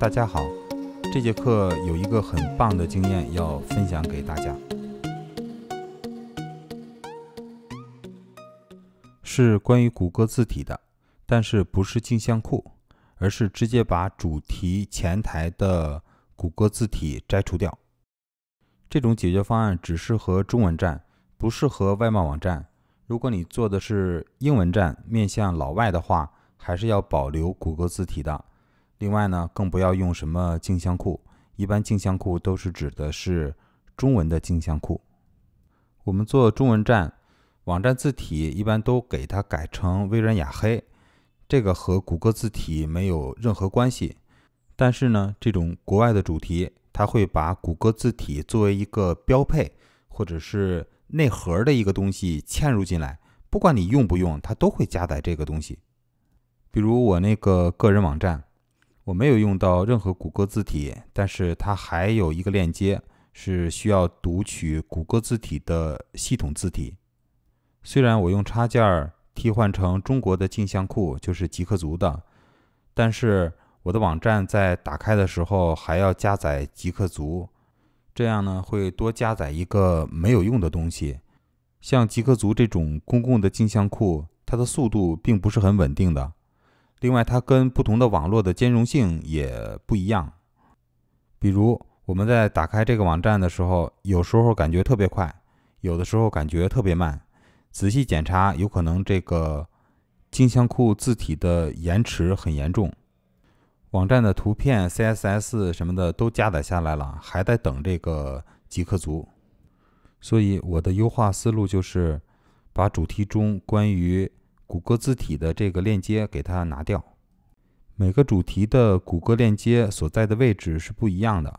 大家好，这节课有一个很棒的经验要分享给大家，是关于谷歌字体的，但是不是镜像库，而是直接把主题前台的谷歌字体摘除掉。这种解决方案只适合中文站，不适合外贸网站。如果你做的是英文站，面向老外的话，还是要保留谷歌字体的。另外呢，更不要用什么镜像库，一般镜像库都是指的是中文的镜像库。我们做中文站，网站字体一般都给它改成微软雅黑，这个和谷歌字体没有任何关系。但是呢，这种国外的主题，它会把谷歌字体作为一个标配，或者是。内核的一个东西嵌入进来，不管你用不用，它都会加载这个东西。比如我那个个人网站，我没有用到任何谷歌字体，但是它还有一个链接是需要读取谷歌字体的系统字体。虽然我用插件替换成中国的镜像库，就是极客族的，但是我的网站在打开的时候还要加载极客族。这样呢，会多加载一个没有用的东西。像极客族这种公共的镜像库，它的速度并不是很稳定的。另外，它跟不同的网络的兼容性也不一样。比如，我们在打开这个网站的时候，有时候感觉特别快，有的时候感觉特别慢。仔细检查，有可能这个镜像库字体的延迟很严重。网站的图片、CSS 什么的都加载下来了，还在等这个极客族。所以我的优化思路就是把主题中关于谷歌字体的这个链接给它拿掉。每个主题的谷歌链接所在的位置是不一样的。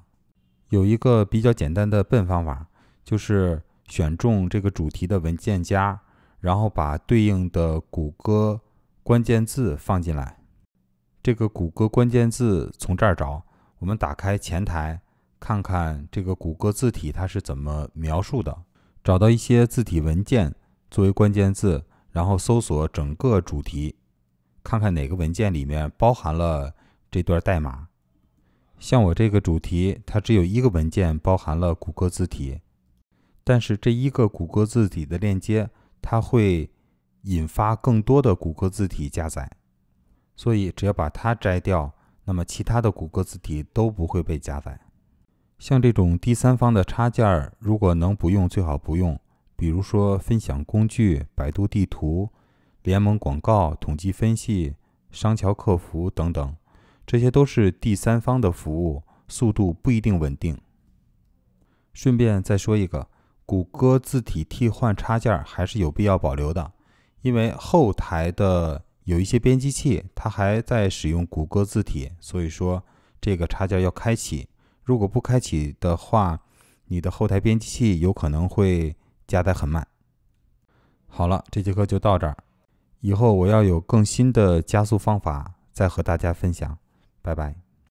有一个比较简单的笨方法，就是选中这个主题的文件夹，然后把对应的谷歌关键字放进来。这个谷歌关键字从这儿找，我们打开前台看看这个谷歌字体它是怎么描述的，找到一些字体文件作为关键字，然后搜索整个主题，看看哪个文件里面包含了这段代码。像我这个主题，它只有一个文件包含了谷歌字体，但是这一个谷歌字体的链接，它会引发更多的谷歌字体加载。所以，只要把它摘掉，那么其他的谷歌字体都不会被加载。像这种第三方的插件，如果能不用，最好不用。比如说，分享工具、百度地图、联盟广告、统计分析、商桥客服等等，这些都是第三方的服务，速度不一定稳定。顺便再说一个，谷歌字体替换插件还是有必要保留的，因为后台的。有一些编辑器，它还在使用谷歌字体，所以说这个插件要开启。如果不开启的话，你的后台编辑器有可能会加载很慢。好了，这节课就到这儿，以后我要有更新的加速方法再和大家分享。拜拜。